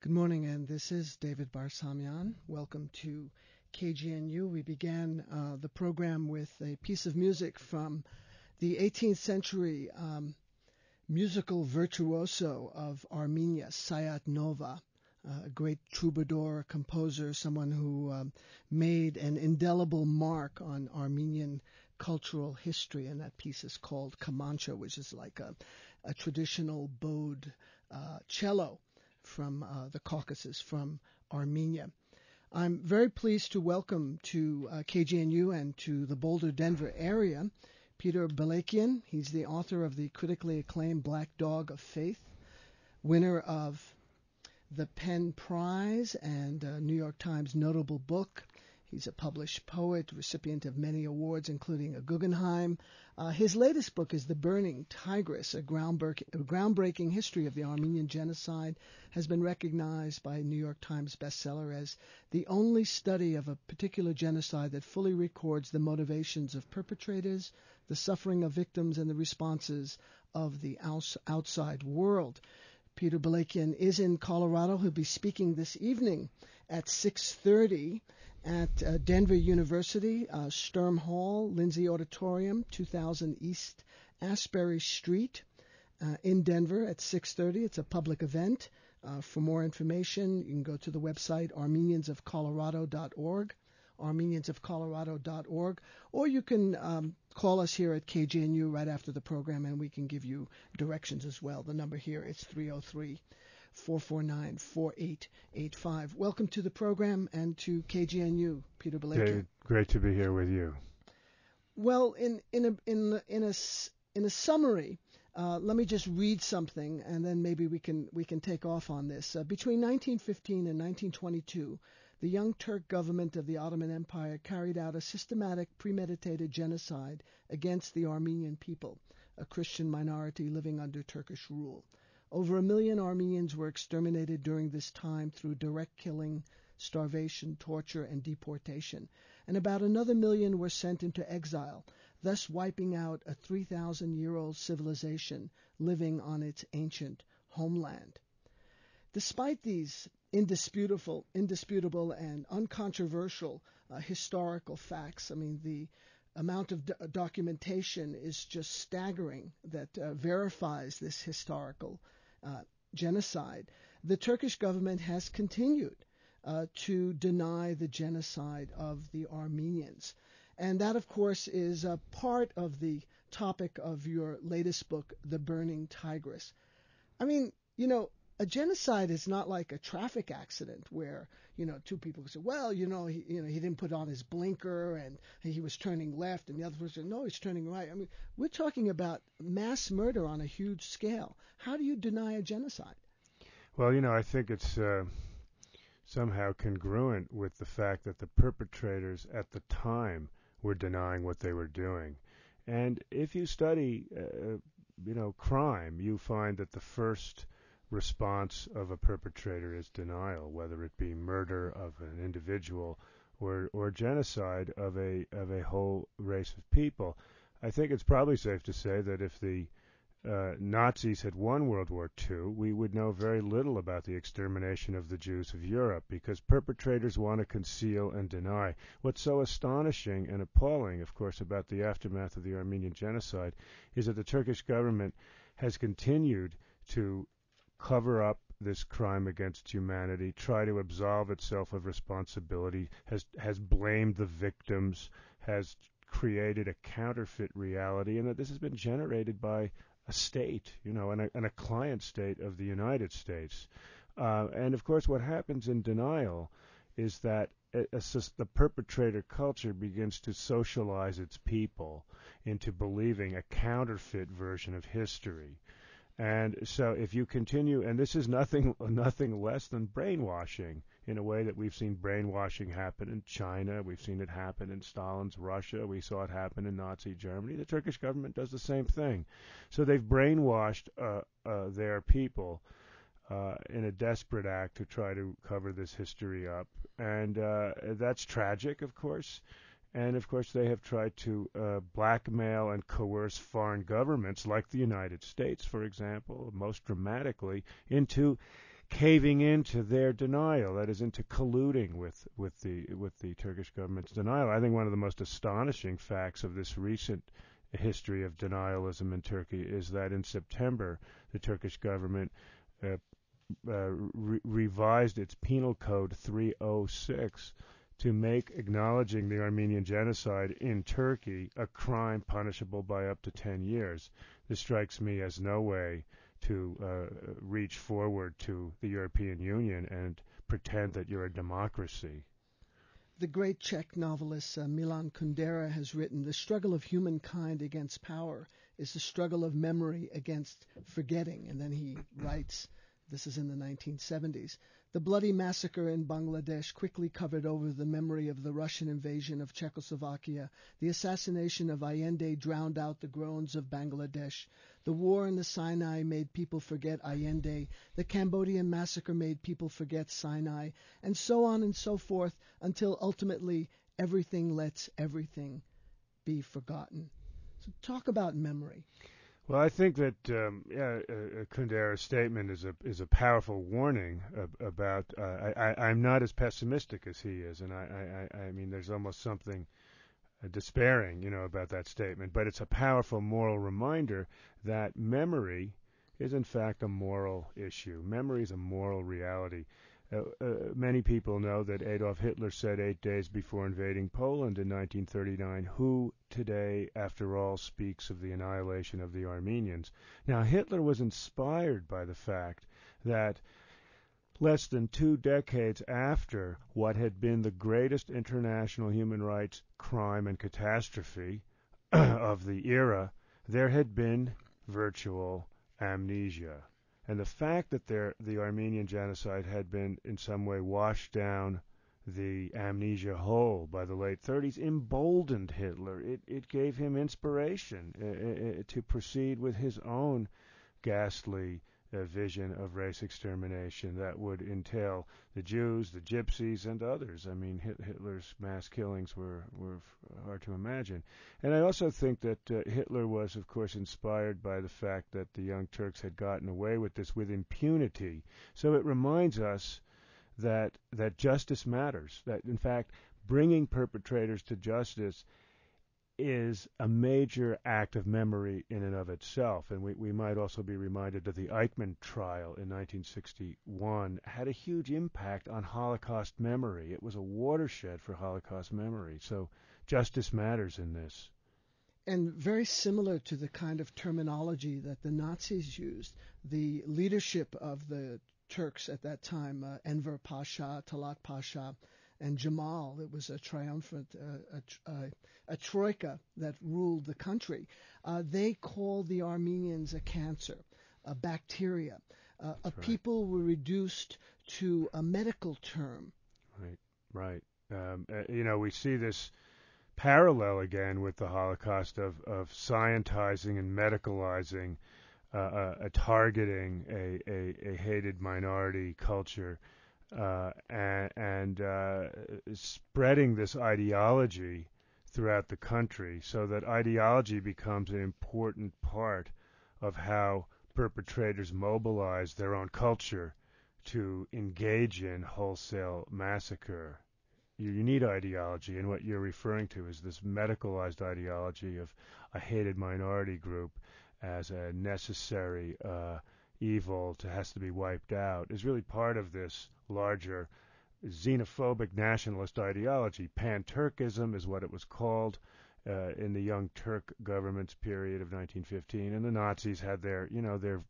Good morning, and this is David Barsamian. Welcome to KGNU. We began uh, the program with a piece of music from the 18th century um, musical virtuoso of Armenia, Sayat Nova, a great troubadour, composer, someone who um, made an indelible mark on Armenian cultural history. And that piece is called Kamancha, which is like a, a traditional bowed uh, cello from uh, the Caucasus, from Armenia. I'm very pleased to welcome to uh, KGNU and to the Boulder, Denver area Peter Balakian. He's the author of the critically acclaimed Black Dog of Fate, winner of the PEN Prize and uh, New York Times notable book, He's a published poet, recipient of many awards, including a Guggenheim. Uh, his latest book is The Burning Tigris, a groundbreaking history of the Armenian genocide, has been recognized by New York Times bestseller as the only study of a particular genocide that fully records the motivations of perpetrators, the suffering of victims, and the responses of the outside world. Peter Balakian is in Colorado. He'll be speaking this evening at 6:30 at uh, Denver University, uh, Sturm Hall, Lindsay Auditorium, 2000 East Asbury Street, uh, in Denver at 6:30. It's a public event. Uh, for more information, you can go to the website armeniansofcolorado.org, armeniansofcolorado.org, or you can um, call us here at KGNU right after the program, and we can give you directions as well. The number here is 303- 449 4885. Welcome to the program and to KGNU, Peter Balakian. Great to be here with you. Well, in, in, a, in, in, a, in a summary, uh, let me just read something, and then maybe we can we can take off on this. Uh, between 1915 and 1922, the Young Turk government of the Ottoman Empire carried out a systematic, premeditated genocide against the Armenian people, a Christian minority living under Turkish rule. Over a million Armenians were exterminated during this time through direct killing, starvation, torture, and deportation, and about another million were sent into exile, thus wiping out a 3,000 year old civilization living on its ancient homeland. Despite these indisputable, indisputable and uncontroversial uh, historical facts, I mean, the amount of do- documentation is just staggering that uh, verifies this historical uh, genocide, the Turkish government has continued uh, to deny the genocide of the Armenians. And that, of course, is a part of the topic of your latest book, The Burning Tigris. I mean, you know, a genocide is not like a traffic accident where you know two people say, well, you know, he you know he didn't put on his blinker and he was turning left, and the other person, no, he's turning right. I mean, we're talking about mass murder on a huge scale. How do you deny a genocide? Well, you know, I think it's uh, somehow congruent with the fact that the perpetrators at the time were denying what they were doing. And if you study, uh, you know, crime, you find that the first response of a perpetrator is denial, whether it be murder of an individual or or genocide of a of a whole race of people. I think it's probably safe to say that if the uh, Nazis had won World War II, we would know very little about the extermination of the Jews of Europe because perpetrators want to conceal and deny. What's so astonishing and appalling, of course, about the aftermath of the Armenian genocide is that the Turkish government has continued to cover up this crime against humanity, try to absolve itself of responsibility, has has blamed the victims, has created a counterfeit reality, and that this has been generated by a state, you know, and a, and a client state of the United States. Uh, and of course, what happens in denial is that a, a, the perpetrator culture begins to socialize its people into believing a counterfeit version of history. And so if you continue, and this is nothing nothing less than brainwashing, in a way that we've seen brainwashing happen in China, we've seen it happen in Stalin's Russia, we saw it happen in Nazi Germany. The Turkish government does the same thing. So they've brainwashed uh, uh, their people uh, in a desperate act to try to cover this history up. And uh, that's tragic, of course. And of course, they have tried to uh, blackmail and coerce foreign governments, like the United States, for example, most dramatically, into caving into their denial, that is, into colluding with, with the with the Turkish government's denial. I think one of the most astonishing facts of this recent history of denialism in Turkey is that in September the Turkish government uh, uh, re- revised its penal code 306 to make acknowledging the Armenian genocide in Turkey a crime punishable by up to 10 years. This strikes me as no way to uh, reach forward to the European Union and pretend that you're a democracy. The great Czech novelist uh, Milan Kundera has written The struggle of humankind against power is the struggle of memory against forgetting. And then he writes, this is in the 1970s. The bloody massacre in Bangladesh quickly covered over the memory of the Russian invasion of Czechoslovakia. The assassination of Allende drowned out the groans of Bangladesh. The war in the Sinai made people forget Allende. The Cambodian massacre made people forget Sinai. And so on and so forth until ultimately everything lets everything be forgotten. So talk about memory. Well, I think that um, yeah, uh, Kundera's statement is a is a powerful warning ab- about. Uh, I, am not as pessimistic as he is, and I, I, I mean, there's almost something uh, despairing, you know, about that statement. But it's a powerful moral reminder that memory is in fact a moral issue. Memory is a moral reality. Uh, uh, many people know that Adolf Hitler said eight days before invading Poland in 1939, Who today, after all, speaks of the annihilation of the Armenians? Now, Hitler was inspired by the fact that less than two decades after what had been the greatest international human rights crime and catastrophe of the era, there had been virtual amnesia. And the fact that there, the Armenian genocide had been in some way washed down the amnesia hole by the late 30s emboldened Hitler. It, it gave him inspiration uh, uh, to proceed with his own ghastly a vision of race extermination that would entail the Jews, the Gypsies, and others. I mean, Hitler's mass killings were were hard to imagine. And I also think that uh, Hitler was, of course, inspired by the fact that the Young Turks had gotten away with this with impunity. So it reminds us that that justice matters. That in fact, bringing perpetrators to justice is a major act of memory in and of itself. And we, we might also be reminded that the Eichmann trial in 1961 had a huge impact on Holocaust memory. It was a watershed for Holocaust memory. So justice matters in this. And very similar to the kind of terminology that the Nazis used, the leadership of the Turks at that time, uh, Enver Pasha, Talat Pasha, and Jamal. It was a triumphant, uh, a, a, a, troika that ruled the country. Uh, they called the Armenians a cancer, a bacteria. Uh, a right. people were reduced to a medical term. Right, right. Um, uh, you know, we see this parallel again with the Holocaust of, of scientizing and medicalizing, uh, uh, targeting a, a, a hated minority culture uh, and, and uh, spreading this ideology throughout the country so that ideology becomes an important part of how perpetrators mobilize their own culture to engage in wholesale massacre. You, you, need ideology, and what you're referring to is this medicalized ideology of a hated minority group as a necessary uh, evil to has to be wiped out is really part of this larger xenophobic nationalist ideology. Pan-Turkism is what it was called uh, in the Young Turk government's period of 1915, and the Nazis had their, you know, their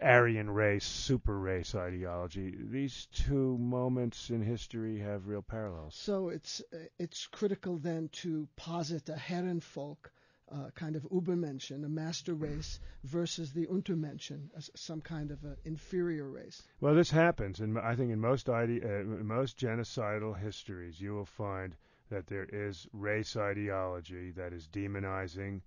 Aryan race, super race ideology. These two moments in history have real parallels. So it's it's critical then to posit a Herrenvolk uh, kind of Übermenschen, a master race, versus the Untermenschen, some kind of an inferior race. Well, this happens, and I think in most ide- uh, most genocidal histories, you will find that there is race ideology that is demonizing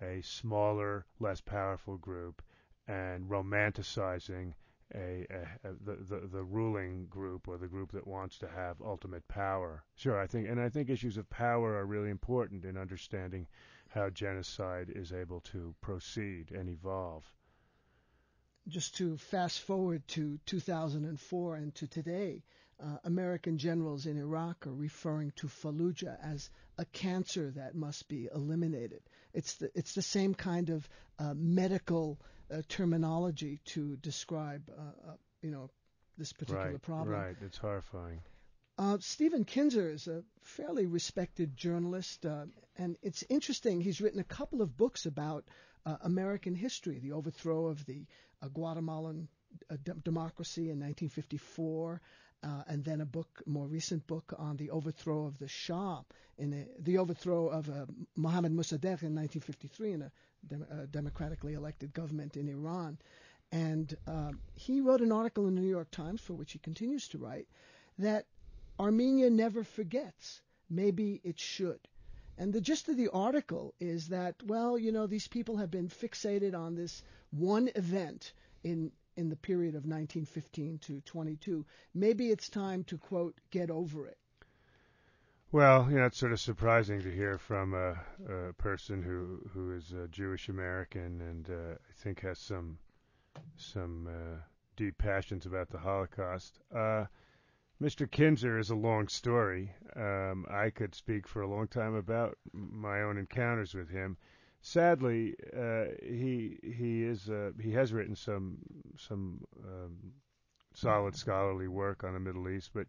a smaller, less powerful group and romanticizing a, a, a, the, the the ruling group or the group that wants to have ultimate power. Sure, I think, and I think issues of power are really important in understanding how genocide is able to proceed and evolve. Just to fast forward to 2004 and to today, uh, American generals in Iraq are referring to Fallujah as a cancer that must be eliminated. It's the it's the same kind of uh, medical uh, terminology to describe uh, uh, you know this particular right, problem. Right, it's horrifying. Uh, Stephen Kinzer is a fairly respected journalist, uh, and it's interesting. He's written a couple of books about uh, American history, the overthrow of the uh, Guatemalan uh, de- democracy in 1954, uh, and then a book, more recent book, on the overthrow of the Shah, in a, the overthrow of Mohammad Mossadegh in 1953 in a, a, democratically elected government in Iran. And he wrote an article in the New York Times, for which he continues to write, that Armenia never forgets. Maybe it should. And the gist of the article is that, well, you know, these people have been fixated on this one event in in the period of 1915 to 22. Maybe it's time to quote get over it. Well, you know, it's sort of surprising to hear from a, a person who who is a Jewish American and uh, I think has some some uh, deep passions about the Holocaust. Uh, Mr. Kinzer is a long story. Um, I could speak for a long time about my own encounters with him. Sadly, uh, he he is uh, he has written some some um, solid scholarly work on the Middle East, but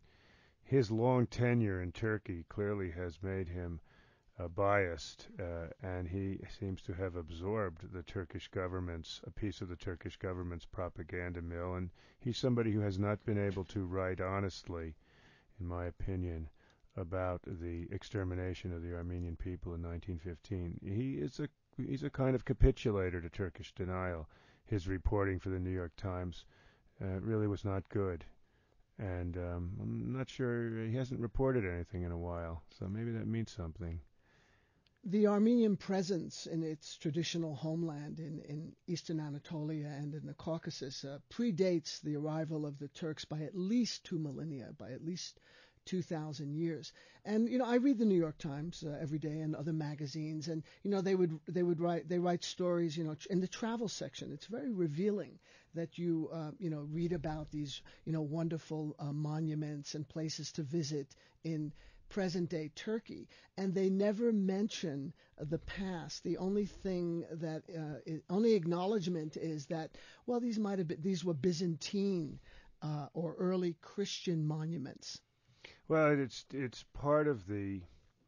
his long tenure in Turkey clearly has made him uh, biased, uh, and he seems to have absorbed the Turkish government's a piece of the Turkish government's propaganda mill, and he's somebody who has not been able to write honestly, in my opinion, about the extermination of the Armenian people in 1915. He is a he's a kind of capitulator to Turkish denial. His reporting for the New York Times uh, really was not good. And um, I'm not sure he hasn't reported anything in a while, so maybe that means something the Armenian presence in its traditional homeland in, in eastern Anatolia and in the Caucasus uh, predates the arrival of the Turks by at least two millennia, by at least 2,000 years. And you know, I read the New York Times uh, every day and other magazines, and you know, they would they would write they write stories, you know, in the travel section. It's very revealing that you uh, you know read about these you know wonderful uh, monuments and places to visit in present day Turkey, and they never mention the past. The only thing that uh, is, only acknowledgement is that well, these might have been these were Byzantine uh, or early Christian monuments. Well, it's it's part of the.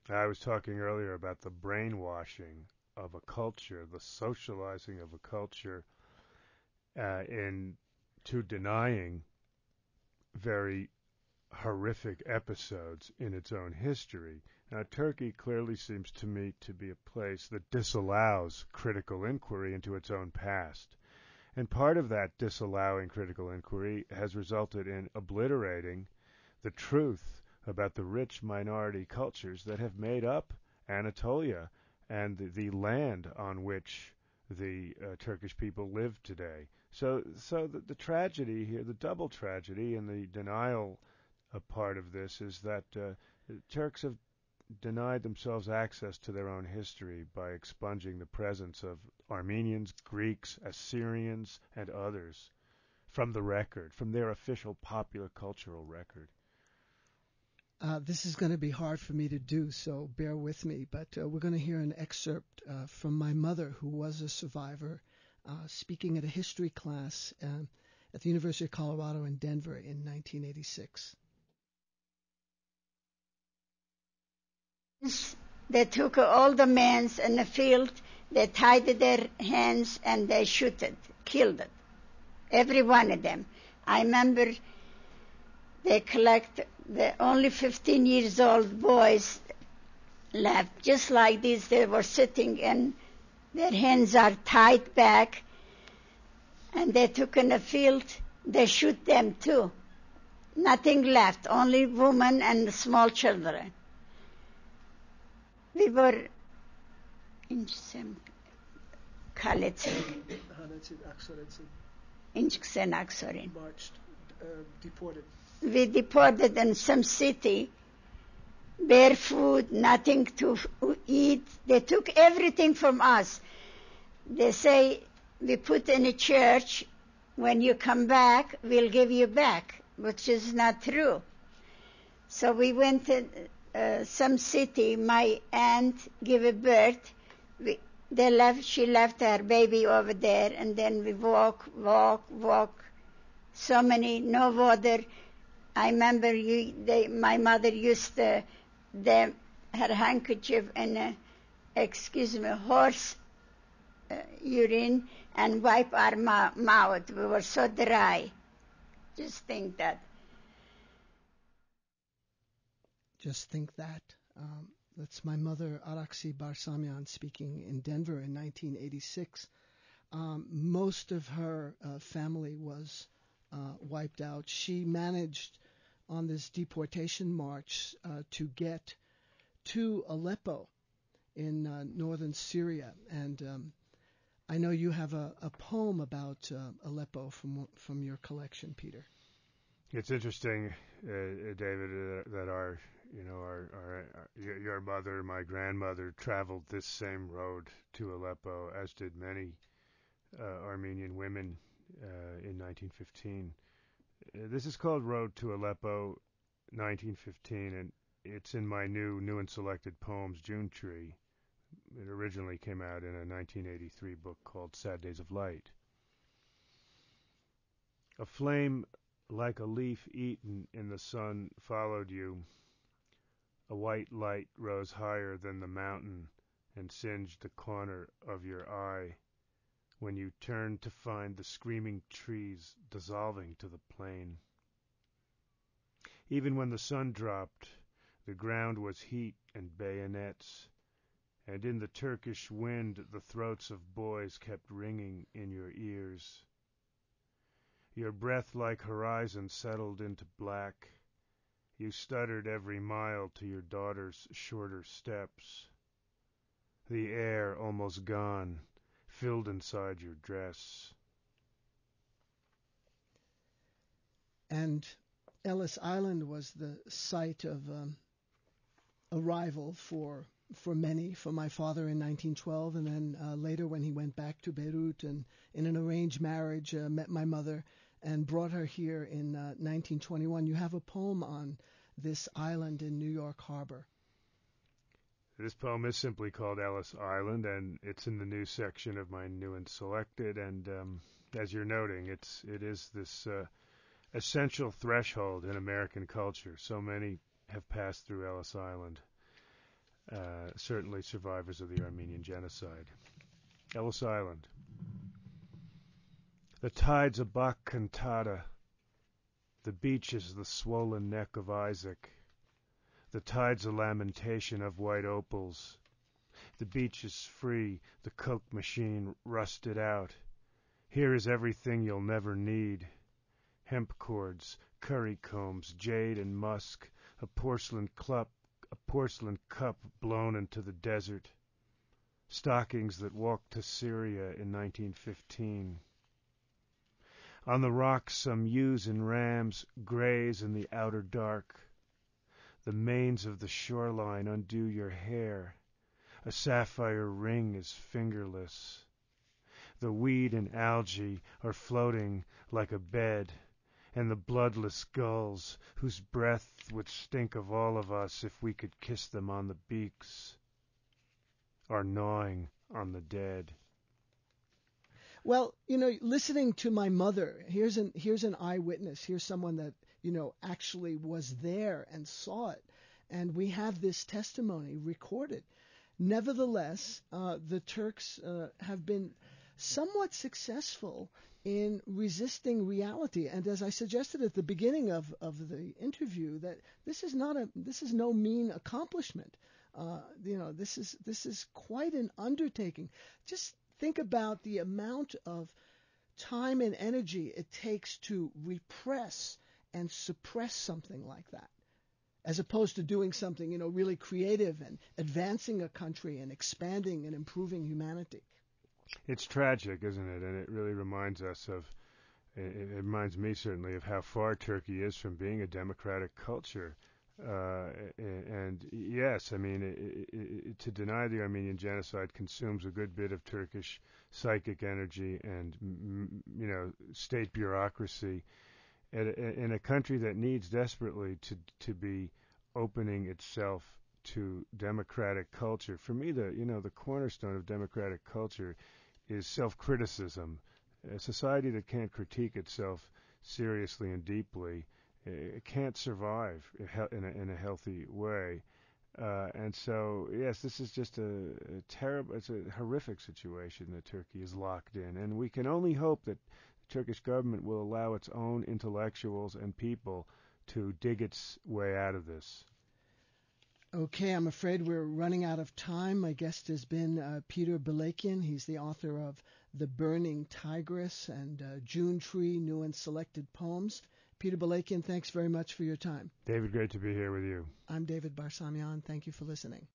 I was talking earlier about the brainwashing of a culture, the socializing of a culture, uh, to denying very horrific episodes in its own history. Now, Turkey clearly seems to me to be a place that disallows critical inquiry into its own past. And part of that disallowing critical inquiry has resulted in obliterating the truth about the rich minority cultures that have made up Anatolia and the, land on which the uh, Turkish people live today. So, so the, the tragedy here, the double tragedy, and the denial a part of this is that uh, Turks have denied themselves access to their own history by expunging the presence of Armenians, Greeks, Assyrians, and others from the record, from their official popular cultural record. Uh, this is going to be hard for me to do, so bear with me. But uh, we're going to hear an excerpt uh, from my mother, who was a survivor, uh, speaking at a history class um, at the University of Colorado in Denver in 1986. They took all the men in the field, they tied their hands and they shoot it, killed it. Every one of them. I remember they collect the only 15 years old boys left, just like this. They were sitting and their hands are tied back, and they took in the field. They shoot them too. Nothing left, only women and small children. We were in some Khalid in Aksorin. Marched, uh, deported. We deported in some city bare food, nothing to eat. They took everything from us. They say, we put in a church, when you come back, we'll give you back, which is not true. So we went to uh, some city. My aunt gave a birth. We, they left, she left her baby over there, and then we walk, walk, walk. So many, no water. I remember you, they, my mother used to the, her handkerchief in a, excuse me, horse uh, urine and wipe our ma- mouth. We were so dry. Just think that. Just think that. Um, that's my mother, Araxi Barsamian, speaking in Denver in 1986. Um, most of her uh, family was uh, wiped out. She managed on this deportation march uh, to get to Aleppo in uh, northern Syria. And um, I know you have a, a poem about uh, Aleppo from from your collection, Peter. It's interesting, uh, David, that our you know our, our, our, your mother, my grandmother, traveled this same road to Aleppo, as did many uh, Armenian women in 1915. Uh, this is called Road to Aleppo, 1915, and it's in my new new and selected poems, June Tree. It originally came out in a 1983 book called Sad Days of Light. A flame like a leaf eaten in the sun followed you. A white light rose higher than the mountain and singed the corner of your eye when you turned to find the screaming trees dissolving to the plain. Even when the sun dropped, the ground was heat and bayonets, and in the Turkish wind the throats of boys kept ringing in your ears. Your breath like horizon settled into black. You stuttered every mile to your daughter's shorter steps. The air almost gone filled inside your dress. And Ellis Island was the site of um, arrival for for many, for my father in 1912, and then uh, later when he went back to Beirut and in an arranged marriage uh, met my mother and brought her here in uh, 1921. You have a poem on this island in New York Harbor. This poem is simply called Ellis Island, and it's in the new section of my new and selected. And um, as you're noting, it's it is this uh, essential threshold in American culture. So many have passed through Ellis Island. Uh, certainly, survivors of the Armenian genocide. Ellis Island. The tide's a Bach cantata. The beach is the swollen neck of Isaac. The tide's a lamentation of white opals. The beach is free, the Coke machine rusted out. Here is everything you'll never need. Hemp cords, curry combs, jade and musk, a porcelain cup, a porcelain cup blown into the desert. Stockings that walked to Syria in 1915. On the rocks some ewes and rams graze in the outer dark. The manes of the shoreline undo your hair. A sapphire ring is fingerless. The weed and algae are floating like a bed, and the bloodless gulls, whose breath would stink of all of us if we could kiss them on the beaks, are gnawing on the dead. Well, you know, listening to my mother, here's an here's an eyewitness. Here's someone that you know, actually was there and saw it. And we have this testimony recorded. Nevertheless, uh, the Turks uh, have been somewhat successful in resisting reality. And as I suggested at the beginning of, of the interview, that this is not a this is no mean accomplishment. Uh, you know, this is this is quite an undertaking. Just think about the amount of time and energy it takes to repress and suppress something like that as opposed to doing something, you know, really creative and advancing a country and expanding and improving humanity. It's tragic, isn't it? And it really reminds us of, it reminds me certainly of how far Turkey is from being a democratic culture. Uh, and yes, I mean, it, it, to deny the Armenian genocide consumes a good bit of Turkish psychic energy and, you know, state bureaucracy in a country that needs desperately to to be opening itself to democratic culture. For me, the you know the cornerstone of democratic culture is self-criticism. A society that can't critique itself seriously and deeply it can't survive in a, in a healthy way. Uh, and so, yes, this is just a, a, terrible, it's a horrific situation that Turkey is locked in. And we can only hope that the Turkish government will allow its own intellectuals and people to dig its way out of this. Okay, I'm afraid we're running out of time. My guest has been uh, Peter Balakian. He's the author of The Burning Tigris and uh, June Tree, New and Selected Poems. Peter Balakian, thanks very much for your time. David, great to be here with you. I'm David Barsamian. Thank you for listening.